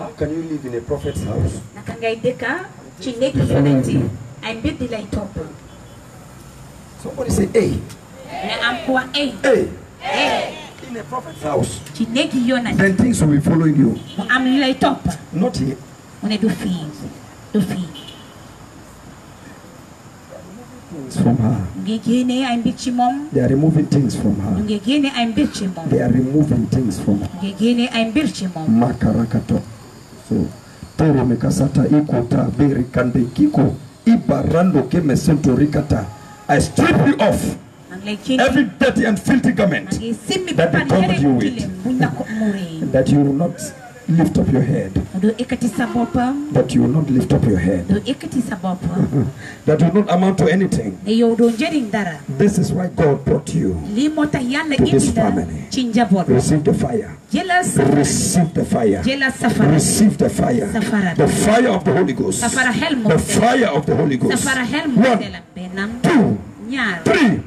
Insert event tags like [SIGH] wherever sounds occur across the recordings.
How can you live in a prophet's house? naka ngay dëkka ci nekk yonent yi ay mbir di lay topp Somebody say, hey, ku wax ay hey, in a prophet's house. ci nekk Then things will be following you. mu am li lay topp Not here. du fii du Things from her. mu ngi génnee ay mbir ci They are removing things from her. ngi génne ay mbir ci moom They are removing things from her. mu ngi génne ay mbir ci moom Makarakato. So, tere mekasata ikuta beri kande kiko ibarando keme sento rikata. I strip you off maa ngi lay génne every dirty and filthy maa garment ngi simmi that ba they pare covered yére you bu with. tilim buñ la ko muuree [LAUGHS] that you will not lift up your head. du ekkati sa boppam That you will not lift up your head. du ekkati sa boppam [LAUGHS] That will not amount to anything. ne yow doo njëriñ dara This is why God brought you. lii moo tax yàlla To this indi la family. ci njaboot Receive the fire. jëlal safara Receive the fire. jëlal safara Receive the fire. Safara. The fire of the Holy Ghost. safara xel mu The sell fire of the Holy Ghost. safara xel mu One, sell bennam two, ñaar three.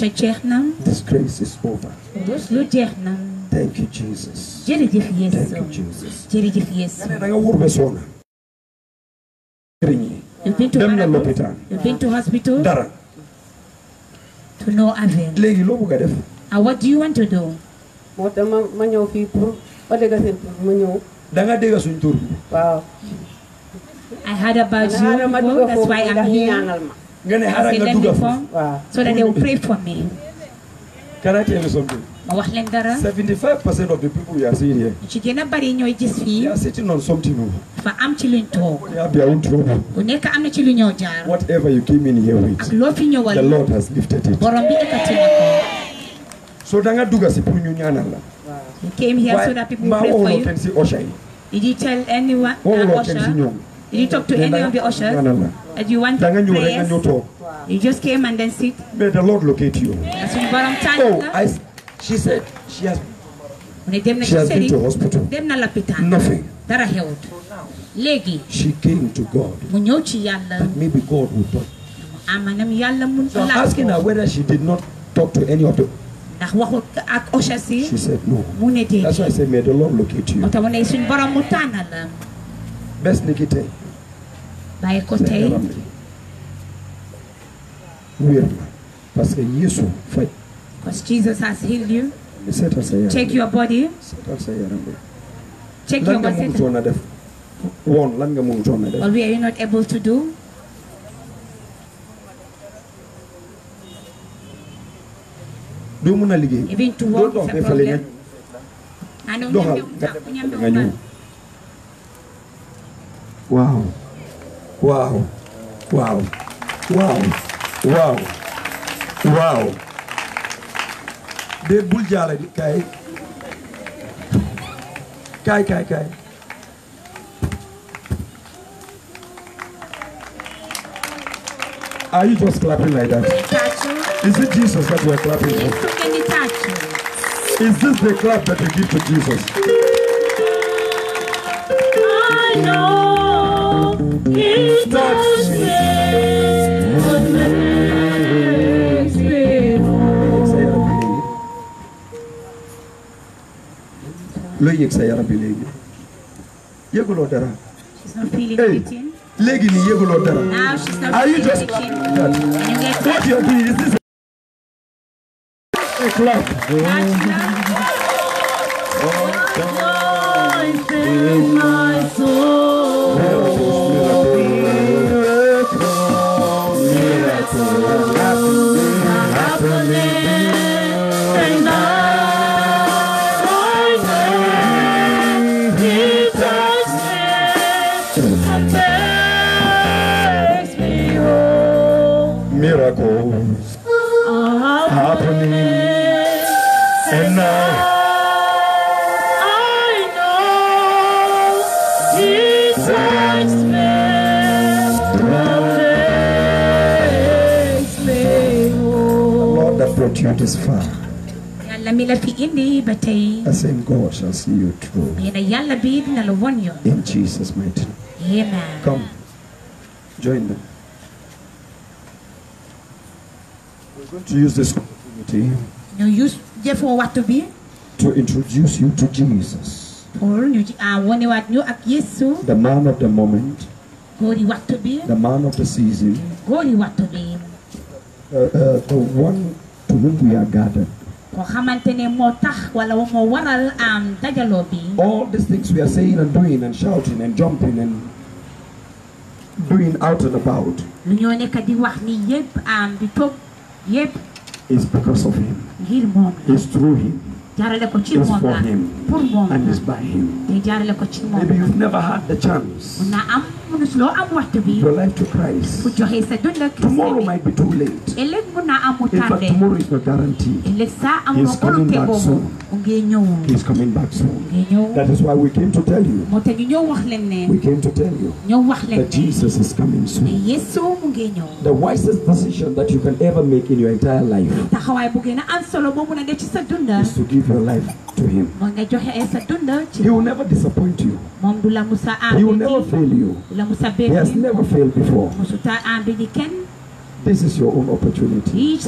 Gàcce jeex na Disgrace is over. rus lu jeex na Thank you, Jesus. jërëjëf Thank Yeesu you, Jesus. jërëjëf Yeesu da nga wóor ba soona. Sëriñ yi, you've been to Dem na lopitaan. you've been to hospital Dara. to no avail Léegi loo bëgg a def. and what do you want to do moo tax ma ma ñëw fii pour ma dégg seen tur ma ñëw Da nga dégg suñ tur waaw. I heard about you xaaral ma before, dugg that's foofu why ndax I'm here ma. Nga waaw. so that they will pray for me Can I tell you something? ma wax leen dara 75% of the people we are seeing here, ci gën a bari ñooy gis they fii are sitting on something. dafa am ci luñ toog They have their own trouble. ku nekk am na ci lu ñoo jaar Whatever you came in here ak with, loo fi the Lord has lifted it. borom bi ekkati na ko So da nga dugga si pour ñu ñaanal la. you came here so that people pray for you did you tell anyone uh, usher. Did you talk to any of the ushers ñaanal la. that you want Da nga ñëw rek nga prayers ñëw you just came and then sit May the Lord locate you. nga suñu borom tànn Oh, I, she said she has, mu ne dem na she has been to hospital. dem na lapitaan Nothing. She came to God. mu ñëw ci yàlla Maybe God will talk. amanam yàlla mun So I'm asking her whether she did not talk to any of the. She said no. mu ne déedéet That's why I said, may the Lord locate you. Tànn la Best Nikite. bàyyi ko tey Wér na. Parce que Yesu faj. because Jesus has healed you Seetal sa yaram. check your body Seetal sa yaram bi. check Lan nga mënutoon a def. Woon lan nga mënutoon a def. what were you not able to do Doo mën a liggéey. even to Doo is a problem doxal nga ñam nga ñëw. Waaw. Waaw. Waaw. Waaw. Waaw. Waaw. Déet bul jaala di kaay. Kaay kaay kaay. Are you just clapping like that? Is it Jesus that we're clapping for? su ngeen di tàccu Is this the clap that you give to Jesus? I know he touched me looy yëg sa yaram bi are you just and you what you're doing is this a clap tàccu na miracles that brought far yàlla mi la fi indi ba tey the same God shall see you through. Nee na yàlla bi dina la won yoon in Jesus mighty name. Amen. Come, join them. We're going to use this opportunity ñu use jëfoo waxtu bi to introduce you to Jesus, pour ñu ci wonewaat ñu ak Yesu. The man of the moment, góori waxtu bi the man of the season, góori waxtu bi uh, uh, the one to whom we are gathered. koo xamante ne moo tax wala moo waral um, am dajaloo bi All these things we are saying and doing and shouting and jumping and doing out and about lu ñoo nekk di wax ni yëpp am um, di toog yëpp is because of him. ngir moom la It's through him jaarale ko ci It's moom for him. and it's by him. te jaarale ko ci moom Maybe you've never had the chance mun naa am munus loo am waxtu bi your life to Christ. joxe sa dund ak Tomorrow might be too late. ëllëg mun naa am mu In fact, tomorrow is not guaranteed. ëllëg saa am He's coming back soon. mu ngi ñëw He's coming back soon. mu ngi ñëw That is why we came to tell you. moo tax ñu ñëw wax leen ne We came to tell you ñëw wax leen that Jesus is coming soon. Yesu mu ngi ñëw The wisest decision that you can ever make in your entire life taxawaay bu gën a am solo boo mun a def ci sa dund is to give your life to Him. He will never disappoint you. He will never fail you. He has never failed before. This is your own opportunity.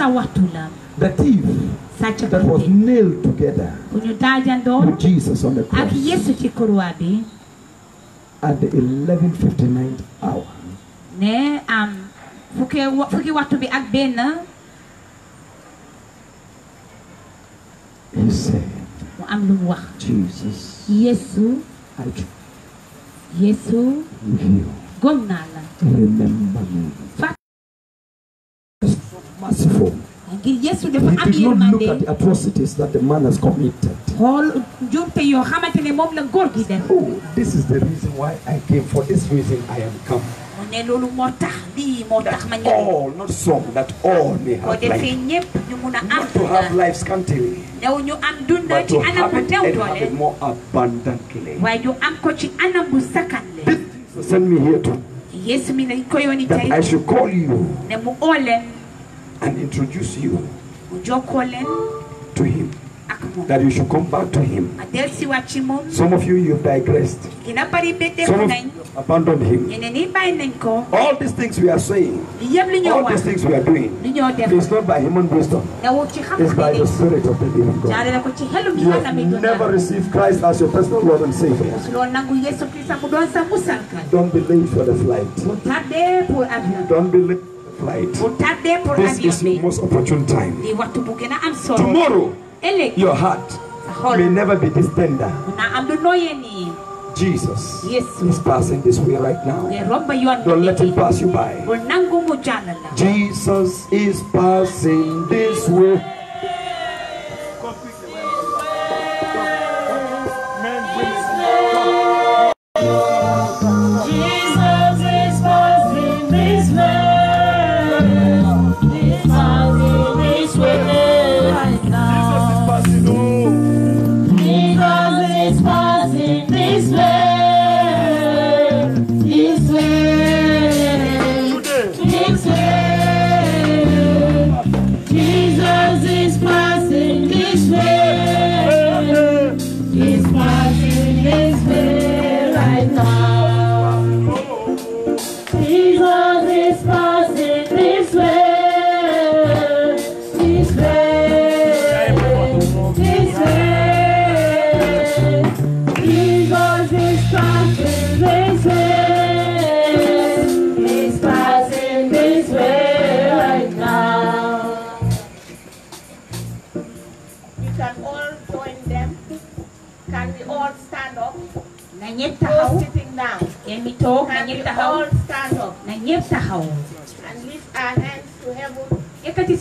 The thief that was nailed together with Jesus on the cross at the 11:59th hour. He said, mu am lu mu wax Jesus, Yesu I Yesu gëm naa la Remember me. Fa- Merciful. ngir Yesu dafa am did not look at yërmande the atrocities that the man has committed. xool njuumte yoo xamante ne moom la góor gi def Oh, this is the reason why I came. For this reason I am come. mu ne loolu moo tax lii moo tax ma That ñëw all, not some, that all may have defee life. ñëpp ñu mun a am Not to have dunda scantily, new ñu am dunda but ci to anam have bu it teew doole more abundantly. waaye ñu am ko ci anam bu sakkanle This send me here to Yesu mi lañ ko yónni that I should call you ne mu oo leen and introduce you mu jokkoo leen to Him. That you should come back to Him. ma dellusiwaat ci moom Some of you, you've digressed. dina bari beddeeku Some of you abandoned Him. ñeneen ñi bàyyi nañ ko All these things we are saying, li yëpp li ñoo all these things we are doing, li ñoo def it's not by human wisdom, it's by the Spirit of the living God. jaarale ko ci xelum You have never received Christ as your personal Lord and Savior. loo nangu Yesu Krista mu doon sa musalkat Don't be late for the flight. mu tardé pour avion Don't be late for the flight. mu tardé pour This is your most opportune time. di waxtu bu gën a am solo Tomorrow, your heart may never be this tender. mun naa am lu nooyee nii Jesus Yesu is passing this way right now. ngay romba yoon Don't let him pass you by. bul nangu mu jàll la Jesus is passing this way. na ñëpp taxaw ngeen di toog na ñëpp taxaw na ñëpp taxaw. yëkkati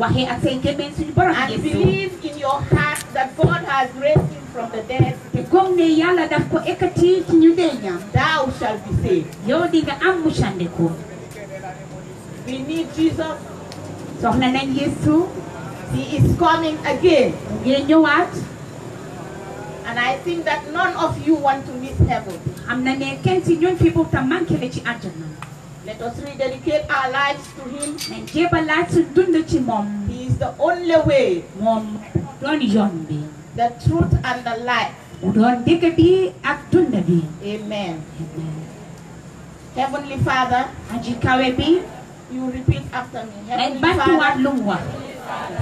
waxee ak say gémmiñ suñu borom Yeesu. believe in your heart that God has raised from the dead. te gëm ne yàlla daf ko ekkati ci dee ñam. thou shall be saved. We need Jesus. soxla nañ Yesu He is coming again. ngir ñëwaat And I think that none of you want to miss heaven. xam na ne kenn si ñun fi bu ta manqué la ci àjjana Let us rededicate our lives to Him. nañ jébbalaat suñ dund ci He is the only way, moom doon yoon bi the truth, and the life. mu doon dëgg bi ak dund bi Amen. Heavenly Father, aji kawe bi you repeat after me. Heavenly Father,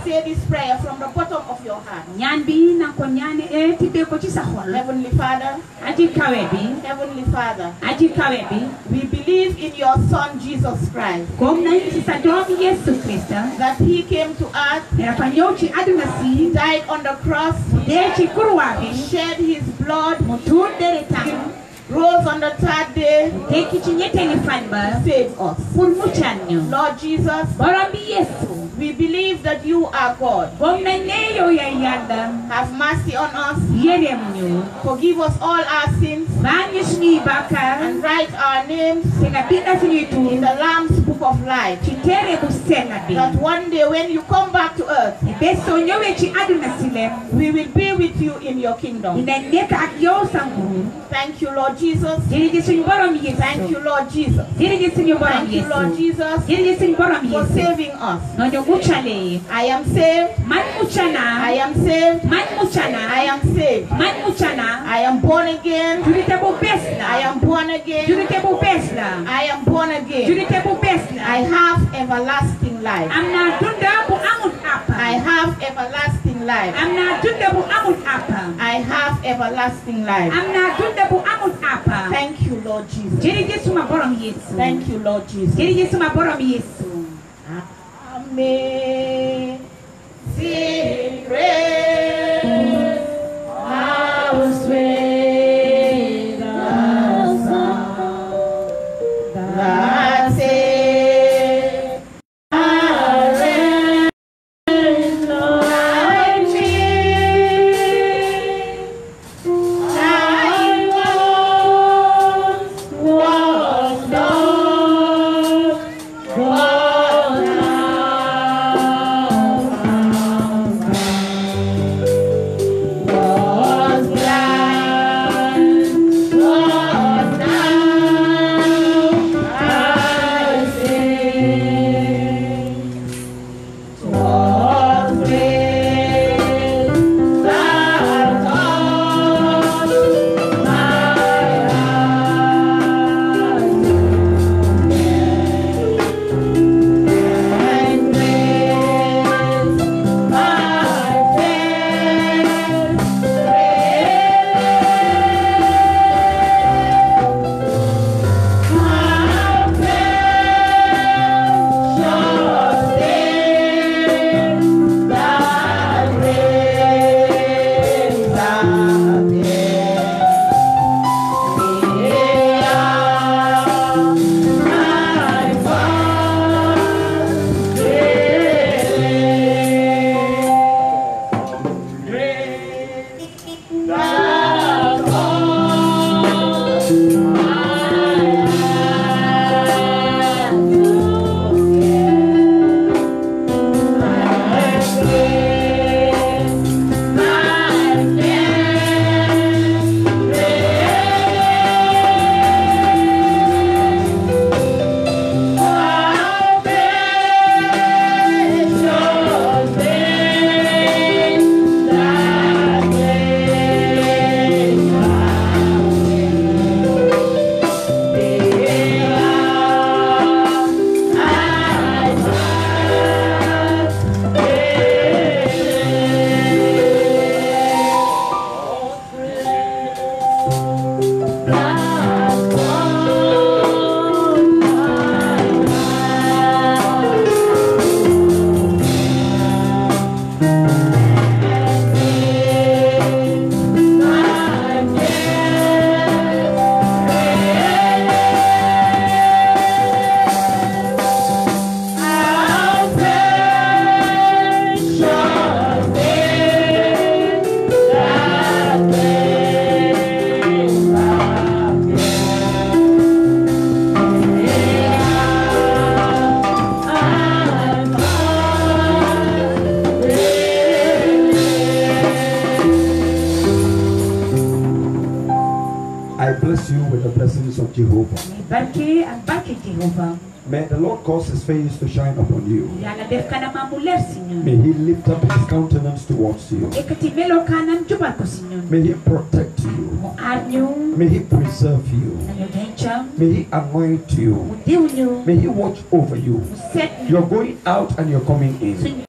say this prayer from the bottom of your heart. ñaan bi na ko ñaane tibbee ko ci sa xol Heavenly Father, aji kawe bi. Heavenly Father, aji kawe bi. we believe in your Son Jesus Christ, gëm nañ ci sa doom Yesu Krista. That He came to earth, ne dafa ñëw ci àdduna si died on the cross, dee ci kurwa bi. shed His blood, mu tuur deretam rose on the third day, tekki ci ñetteeli fan save us. pour muccal ñu Lord Jesus, we believe that you are God. gëm nañ ne yow yaay yàlla Have mercy on us, forgive us all our sins, baal ñu suñuy and write our names. Te nga binda suñuy in the Lamb's of Life. ci téere bu sell bi That one day when you come back to earth, bés soo ñëwee ci àdduna si lem we will be with you in your kingdom. dina nekk ak yow Thank you, Lord Jesus. jërëjëf suñu borom Yesu Thank you, Lord Jesus. jërëjëf suñu borom Thank you, Lord Jesus, jërëjëf suñu borom for saving us. I am saved. I am saved. I am saved. man mucca naa I am born again. jurite bu bees la I am born again. jurite bu bees la I am born again. Jurite bu bees la I have everlasting life. am naa dunda bu amul àpp I have everlasting life. am naa dunda bu amul àpp I have everlasting life. am naa dunda bu amul àpp Thank you, Lord Jesus. jërëjëf suma borom Yesu Thank you, Lord Jesus. jërëjëf suma borom Yesu Amazing grace, how sweet Done. Face to shine upon you. yàlla def kanamam mu leer si ñun May he lift up his countenance towards you. ekkati melokaanam jubal ko si ñun May he protect you. mu aar ñu May he preserve you. May he anoint you. mu diw ñu May he watch over you. mu seet ñu You're going out and you're coming in.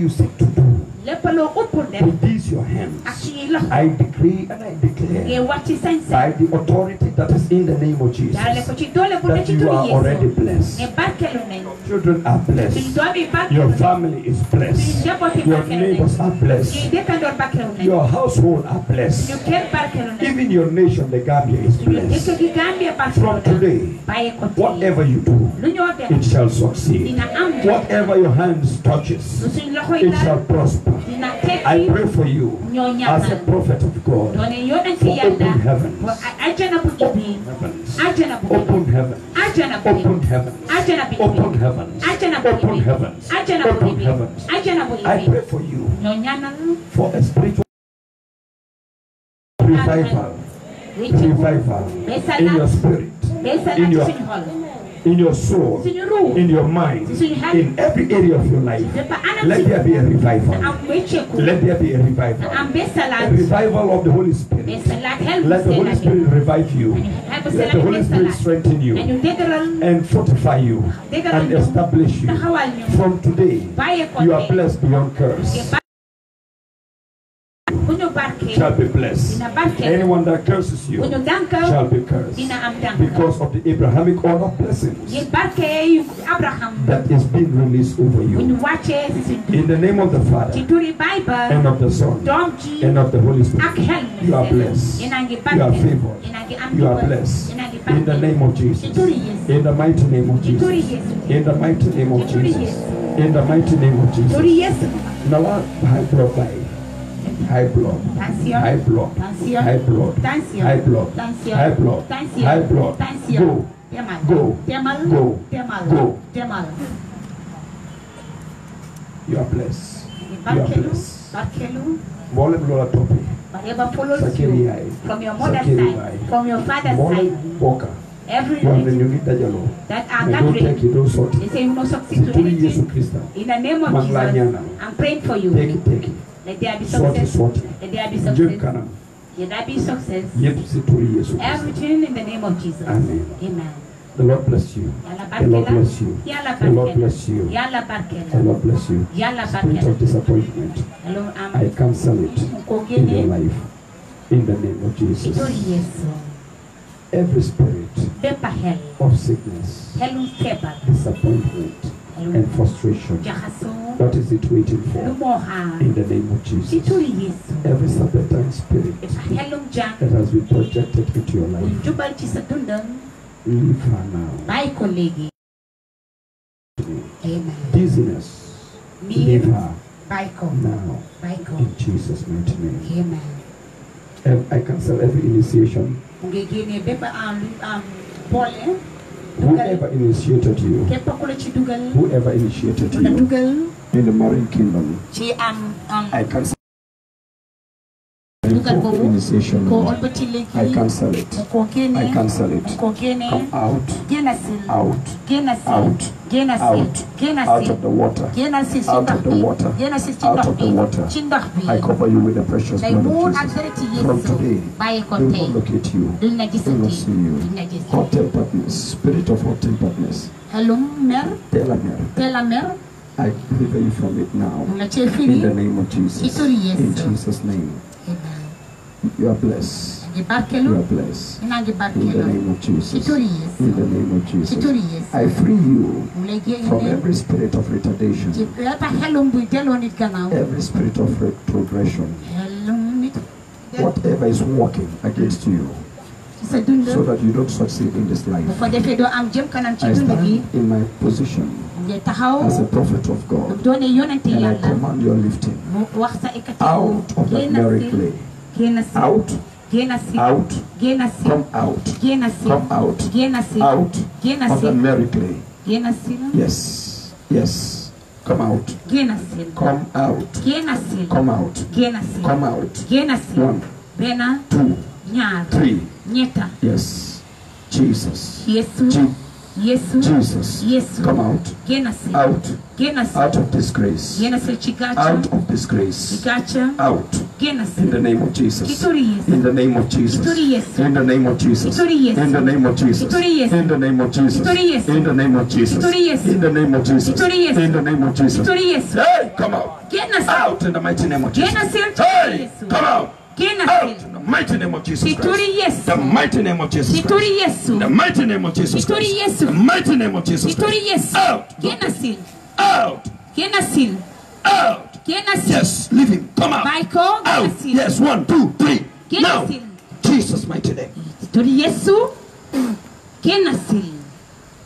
You seek to do lépp loo ut pour def with these your hands. ak suñuy loxo I decree and I declare wax ci sañ-sañ by the authority that is in the name of Jesus jaarale ko ci doole bu ne that you are already blessed. ne barkelu nañ Children are blessed. Your family is blessed. Your neighbors are blessed. dëkkandoor barkelu nañ Your household are blessed. kër barkelu nañ Even your nation, the Gambia, is blessed. gi Gambia barkelu From today, bàyyi ko tey whatever you do, lu ñoo def it shall succeed. Whatever your hands touches, suñ loxo yi it shall prosper. I pray for you as a prophet of God. For open heavens. Wa ajjana bu ibbi Heavens. ajjana bu ibbi Open heavens. ajjana bu Open ibbi heavens. ajjana bu Open ibbi heavens. ajjana bu Open ibbi heavens. ajjana bu Open ibbi heavens. ajjana bu I ibbi pray for you ñoo ñaanal for a spiritual revival. Revival Besa in your laat spirit, besa in laat your suñu xol in your soul, in your mind, in every area of your life. Let there be a revival. Let there be a revival. A revival of the Holy Spirit. besa laat xel bu Let the Holy Spirit revive you. nañu xel bu Let the Holy Spirit strengthen you and fortify you and establish you. From today, you are blessed beyond curse. Bu ñu barkee Shall be blessed. Anyone that curses you shall be cursed dina am dànk because of the Abrahamic order of blessings yi barke yu Abraham that is being released over you. wàccee si suñ In the name of the Father and of the Son and of the Holy Spirit. You are blessed. yéen a ngi You are favored. yéen a ngi am You are blessed. yéen a ngi In the name of Jesus. In the mighty name of Jesus. In the mighty name of Jesus. In the mighty name of Jesus. Now, high blood, high, blood, high blood, high blood, high blood, high blood, high blood. Go, Go. Go. Go. you are blessed. You are blessed. Mboolem loola whatever follows you from your mother's side. From your father's side. Bokka. every yoo xam ne ñu relative that are gathering they say you no si succeed to anything in the name of Jesus. I'm praying for you. Tekki tekki. Let there be success let there be success let there be success everything in the name of Jesus Amen. amen The Lord bless you. The Lord bless you. The Lord bless you. The Lord bless you. Spirit of disappointment. I cancel it in your life. In the name of Jesus. Every spirit of sickness, disappointment, and frustration. What is it waiting for? In the name of Jesus. Every serpentine spirit that has been projected into your life, jubal ci sa dundam leave her now. amen. Dizziness, leave her now. In Jesus' mighty name. amen. I cancel every initiation. mu ngi génnee bépp am am boole Whoever initiated you, képp ku la ci dugal whoever initiated you in the marine kingdom, ci am am I cancel dugal boobu initiation. ko ëlbati léegi I cancel it. ko génne I cancel it. ko génne Come out, si out, si out, si out, out of the water. génn si ci out of the water. génn si ci Out of the water. ci ndox bi I cover you with the precious blood of ak Jesus. From today, bàyyi ko will not locate you. duñ la will not see you. duñ la Hot temperedness, spirit of hot temperedness, xelum mer. Teel a mer I deliver you from it now. mu la cee In the name of Jesus. In Jesus' name. amen You are blessed. You are blessed. In the name of Jesus. In the name of Jesus. I free you from every spirit of retardation, lépp xelum buy delloo nit gannaaw every spirit of retrogression, whatever is working against you, ci sa dund so that you don't succeed in this life. bu ko defee doo am jëm kanam ci I stand in my position as a prophet of bu God, doone yonente and I yàlla command your lifting mu wax sa ekkati out of that génn merry si clay. génn si Out, génn si out, génn si come out, génn si come out, génn si out génn of si that merry clay. génn si Yes, yes, come out, génn si come out, génn si come out, génn si come out. génn si One, benn two, ñaar three. ñetta Yes, Jesus. yesu Je- yesu Jesus. yesu Come out. gena Out. gena Out of disgrace. gena chigacha Out of disgrace. chigacha Out. gena In the name of Jesus. Yesu. In the name of Jesus. Yesu. In the name of Jesus. Yesu. In the name of Jesus. Yesu. In the name of Jesus. Yesu. In the name of Jesus. Yesu. In the name of Jesus. Yesu. In the name of Jesus. Kituri Yesu. Hey, come out. gena Out in the mighty name of Jesus. gena Hey, come out. Out in the mighty name of Jesus Christ. The mighty name of Jesus Christ. The mighty name of Jesus Christ. The mighty name of Jesus Christ. Out. Out. Out. Yes, leave him. Come out. Michael, Out. Yes, one, two, three. Now. Jesus' mighty name. Yesu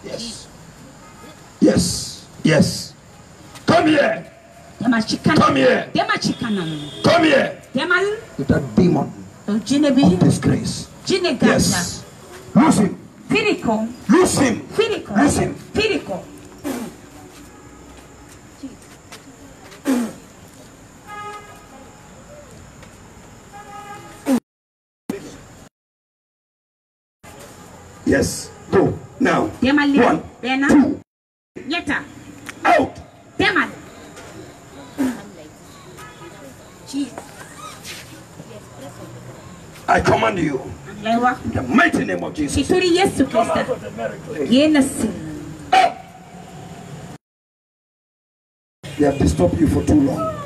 Yes. Yes. Yes. Come here. Come here. Come here. Demal With that demon jine bi of disgrace. jine gata Yes. Lose him. firiko Lose him. firiko Lose him. firiko Yes. Go. Now. demal li One. bena Two. ñetta Out. demal I command you. In the mighty name of Jesus. Come out of the génn ah! They have disturbed you for too long.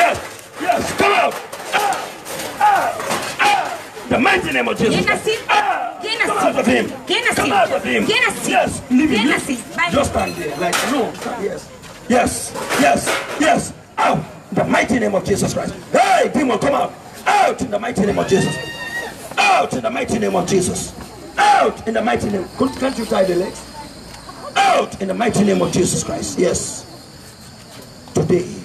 Yes. Yes. Come out. Ah. Ah. Ah. The mighty name of Jesus. Come out of him. Come out of him. Yes. Leave him. Just stand there. Like no. Yes. Yes. Yes. Yes. Out. The mighty name of Jesus Christ. Hey, demon, come out. Out in the mighty name of Jesus. Out in the mighty name of Jesus. Out in the mighty name. Can't you tie the legs? Out in the mighty name of Jesus Christ. Yes. Today.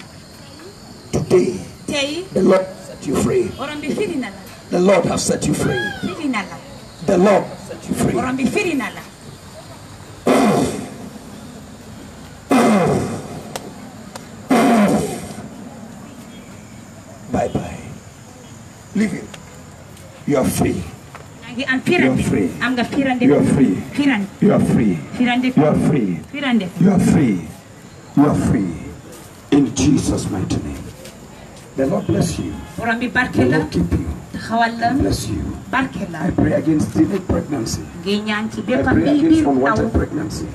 Today. The Lord set you free. borom firi na The Lord has set you free. The Lord has set you free. borom firi na Bye bye. Leave him. You are free. yaa ngi am firande You are free. am nga firande You are free. You are free. You are free. You are free. You are free. In Jesus' mighty name. The Lord bless you. The Lord keep you. taxawal la Bless you. I pray against teenage pregnancy. I pray against unwanted pregnancy.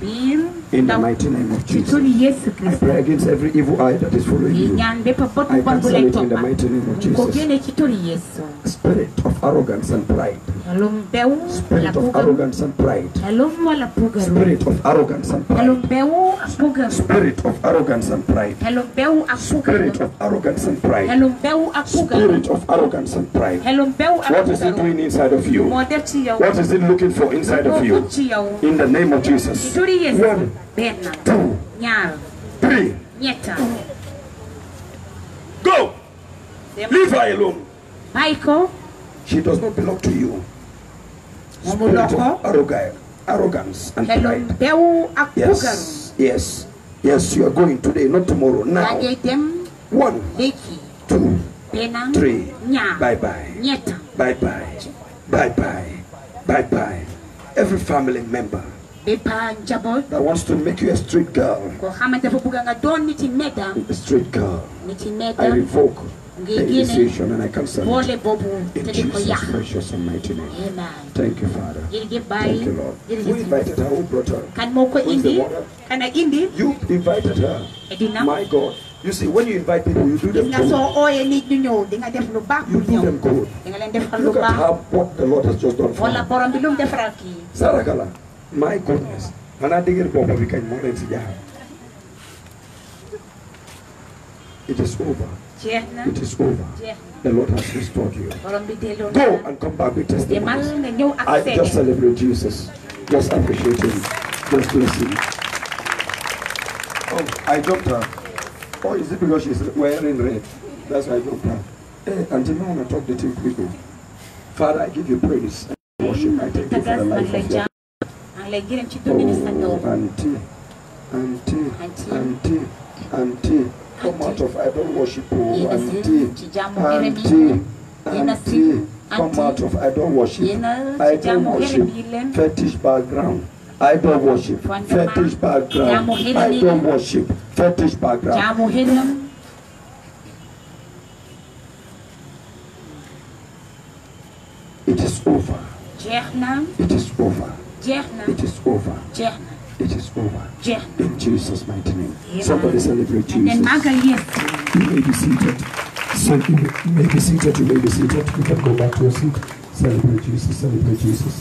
In the mighty name of Jesus. I pray against every evil eye that is following you. ñaan bépp bët I bu bon bu cancel it in the mighty name of Jesus. génne ci turi Yesu Spirit of arrogance and pride. Xelum bew wala Spirit of arrogance and pride. xelum wala puugaru Spirit of arrogance and pride. Spirit of arrogance and pride. Spirit of arrogance and pride. xelum bew ak puugaru Spirit of arrogance and pride. xelum bew ak What is it doing inside of you? moo def ci yow What is it looking for inside of you? ut ci yow In the name of Jesus. One, two, three. Go. Leave her alone. Michael. She does not belong to you. moomu Spirit loo ko of arrogance, arrogance and pride. bew ak puugaru Yes, yes, yes. You are going today, not tomorrow. Now. One, two, three. Bye bye. Bye bye. Bye bye. Bye bye. Every family member that wants to make you a street girl, koo xamante dafa bëgg nga doon nit a street girl, I revoke the initiation and I cancel it. In te di ko Jesus' precious and mighty name. amen Thank you, Father. Thank you, Lord. Who invited her? Who brought her? kan moo ko Who's the indi kan indi You invited her. My God. You see, when you invite people, you do them good. soo ooyee nit ñu ñëw di nga def lu baax You do them good. di nga leen defal lu Look at how what the Lord has just done for wala her. borom bi lu mu defaral kii Sarakala. My goodness. Xanaa dégg ngeen boobu bi kañ moo leen si jaaxal. It is over. It is over. The Lord has restored you. borom bi delloo Go and come back with testimonies. nga ñëw ak I just celebrate Jesus. Just appreciate him. Just bless him. Oh, I dropped her. Oh, is it because she's wearing red? That's why I dropped her. Hey, Auntie, I want to talk the thing quickly. Father, I give you praise and worship. I thank you for the life of your jaam maa ngi lay gërëm ci dundinu sa Oh, Auntie, Auntie. Auntie, Auntie, come out of idol worship. Oh, Yéen a si Auntie, ci jaamu xërëm yi Auntie, Yéen a si Auntie, come out of idol worship. Yéen a ci Idol worship, xërëm yi leen fetish background. Idol worship, fetish background. Yi. Idol worship, fetish background. It is over. It is over. It is over. Jeex na It is over. jeex na In Jesus' mighty name. Amen. Somebody celebrate nen Jesus. màggal Yeesu You may be seated. So you may, be seated. You may be seated. You can go back to your seat. Celebrate Jesus. Celebrate Jesus.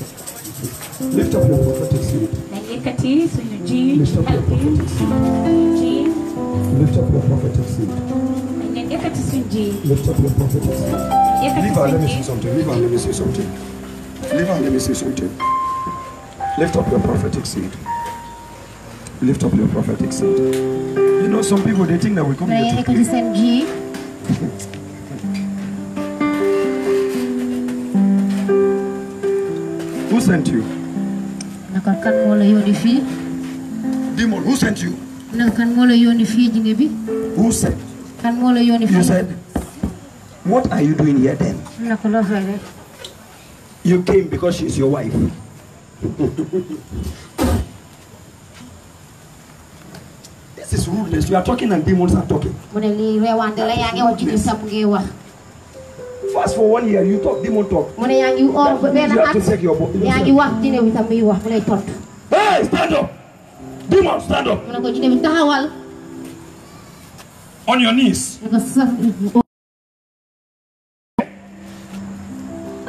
Lift up your prophetic seed. nañ yëkkati suñu ji Lift up your prophetic seed. Lift up your prophetic seed. nañ leen yëkkati suñu ji Lift up your prophetic seed. yëkkati Leave her. Let suñu me ji see something. Leave her. Let me see something. Leave her. Let me see something. Lift up your prophetic seed. Lift up your prophetic seed. You know, some people they think that we come here to yëkkati play. seen ji Who sent you? naka kan moo la Demon. Who sent you? naka kan moo la yónni fii jinne bi Who sent? kan moo la You said, What are you doing here then? naka You came because she's your wife. [LAUGHS] this is rudeness. You are talking and demons are talking. mu ne lii reewande la yaa ngi wax jinne sam ngi wax Fast for one year, you talk, demon talk. mu ne yaa ngi or ba You have to at take your bo- yaa ngi wax jinne bi tam muy wax mu lay tontu Hey, stand up! Demon, stand up! mu ne ko jinne bi taxawal On your knees. mu ne ko saf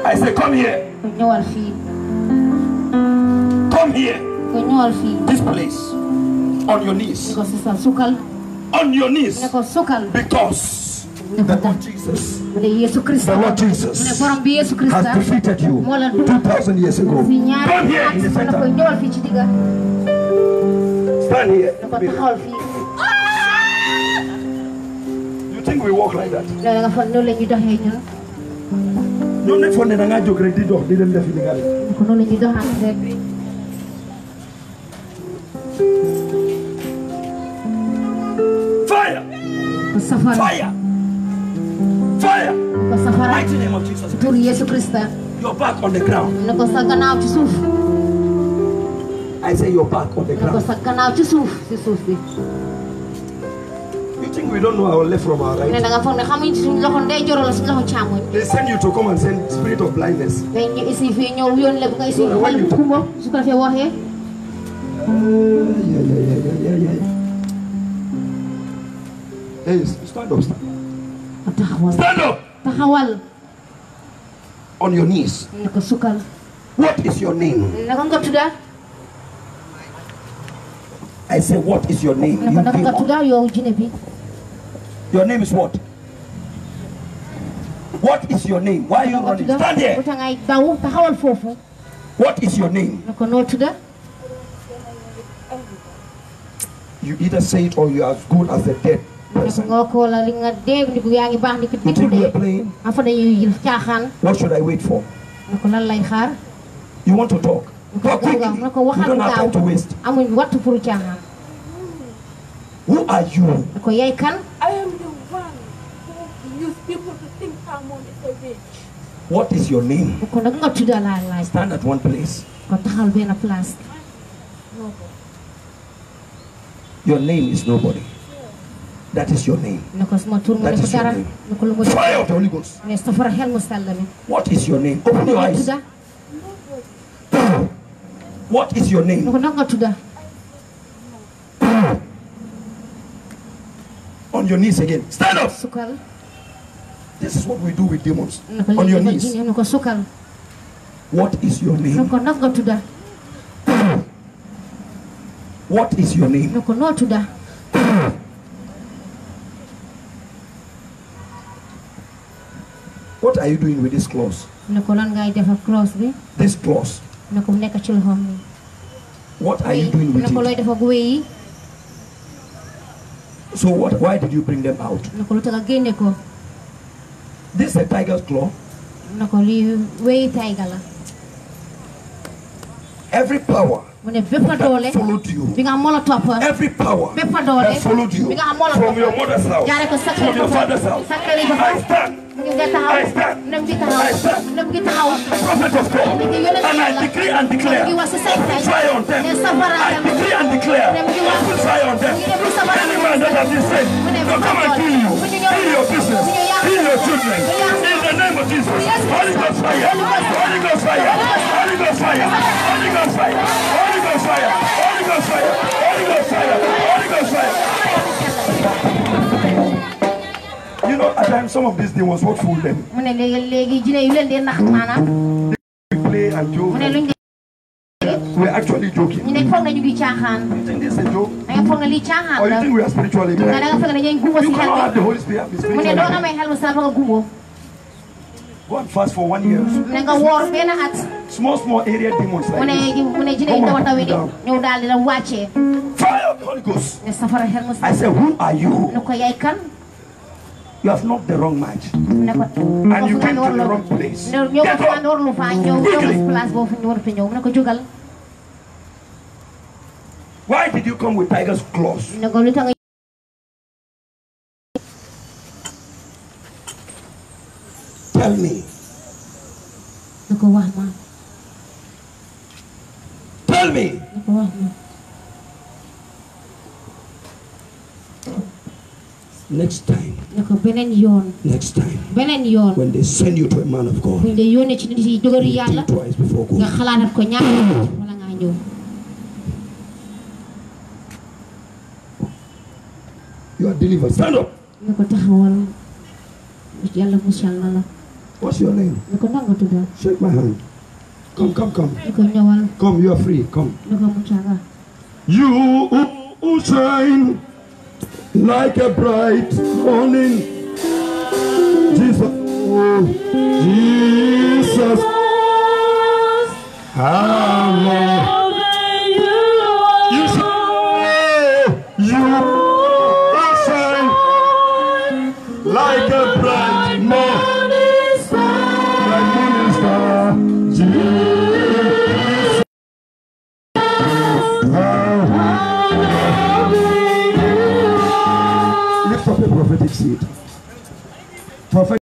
I say, Come here. ko ñëwal Come here. ko ñëwal This place. On your knees. ne ko sisal sukal On your knees. ne ko sukal Because the Lord Jesus, mu ne Yeesu Krista the Lord Jesus borom bi Yeesu has defeated you moo la 2,000 years ago. Come here in the mu ne ko center. ñëwal fii ci Stand here. mu ne ko taxawal fii You think we walk like that? loolu nga fa noonu la ñuy doxee ñun ñoo ne foog ne da ngaa safara Fire! Fire! ko safara Mighty name of Jesus. tur Yeesu Krista You're back on the ground. mu ne ko sa gannaaw ci suuf I say you're back on the mu ne ko ground. ci suuf ci suuf You think we don't know our left from our right? da nga foog ne xamuñ suñ loxo ndeyjoor la suñ loxo càmmoñ They send you to come and send spirit of blindness. ngay ñu isi fii ñëw yoon la bu nga isi Why xel you- bu kumba su ko defee waxee Yeah, yeah, yeah, yeah, yeah, yeah. Stand up, stand up. Stand up on your knees. mu ne ko sukkal What is your name? I say, what is your name? mu ne ko You naka nga demon. tudda yow jinne bi Your name is what? What is your name? Why are you running? Stand here. ta ngay daw taxawal foofu What is your name? mu ne ko noo tudda You either say it or you are as good as the dead What should I wait for? You want to talk? Talk quickly. You don't have time to waste. Who are you? I am the one who used people to think Harmon is a bitch. What is your name? Stand at one place. Your name is nobody. That is your name. mu ne ko suma tur mu ne That is your name. mu ne ko lu mu Fire of the Holy Ghost. ne safara xel mu sell mi What is your name? Open your eyes. What is your name? ko naka nga tudda On your knees again. Stand up. This is what we do with demons. mu ne ko On your knees. jinne mu ne ko sukkal What is your name? ko naka nga tudda What is your name? what are you doing with this cloth? This claws. What are you doing with it? So what, why did you bring them out? This is a tiger's claw. Every power that followed you, every power that followed you from your mother's house, from your father's house, I stand mu ngi taxaw ne ngi prophet of God, and I decree and declare, fire on them. I decree and declare, fire on them. Any man that has been saved, will come and kill you, kill your business, kill your children. In the name of Jesus, Holy Ghost fire, Holy Ghost fire, Holy Ghost fire, Holy Ghost fire, Holy Ghost fire, Holy Ghost fire, Holy Ghost fire, Holy Ghost fire. You know, at times some of these demons, what fool them? mu ne léegi léegi jine yu leen di nax maanaam We play and mu joke. ne luñ di We're actually joking. ñu ne foog nañu ngi caaxaan You think this is a joke? da nga foog na lii caaxaan Or la you think we are spiritually nga da blind? nga foog ne dañuy gumba You si xel cannot have the Holy Spirit mu ne doo blind. amee xel bu sa nga gumbo Go and fast for one year. mu ne nga woor benn at Small, small area demons mu like this. mu ne jine yi taw taw yi di ñëw daal di la wàccee Fire of the Holy Ghost. ne safara xel mu I said, who are you? you have not the wrong match. And you came to the wrong place. Get up! Why did you come with tiger's claws? Tell me. Tell me. Next time. ne ko beneen yoon Next time. beneen yoon When they send you to a man of God, buñ yónnee ci nit yi jógaru yàlla think twice before nga xalaatat ko ñaar wala ngaa ñëw You are delivered. Stand up. ne ko taxawal yàlla musal na la What's your name? ne ko nanga tudda Shake my hand. Come, come, come. ne ko ñëwal Come, you are free. Come. ne ko mucaaga You who shine like a bright morning. Jesus. Oh, Jesus. Amen. You shine. You oh, Prophet